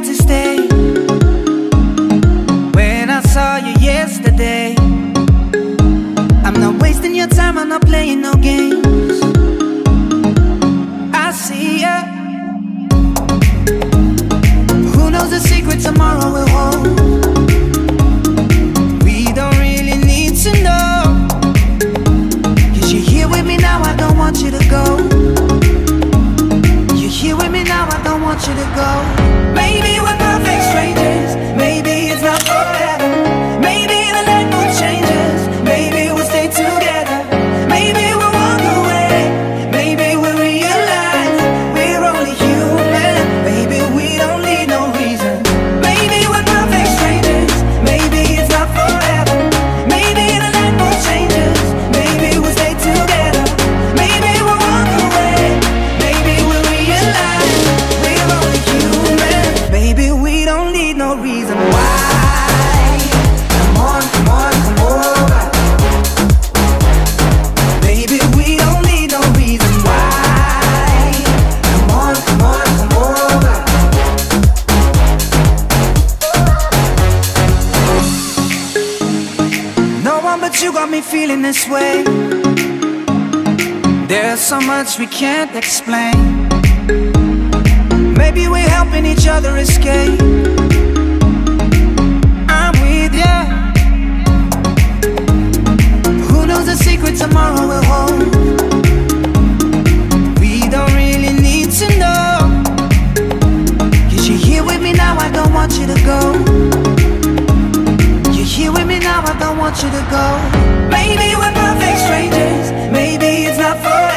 to stay. When I saw you yesterday, I'm not wasting your time, I'm not playing no games. I see ya. Who knows the secret tomorrow will hold? We don't really need to know. Cause you're here with me now, I don't want you to go. You're here with me now, I don't want you to go. Maybe we're you got me feeling this way. There's so much we can't explain. Maybe we're helping each other escape. I'm with ya. Who knows the secret tomorrow will hold? We don't really need to know. Cause you're here with me now, I don't want you to go. I don't want you to go. Maybe we're perfect strangers. Maybe it's not forever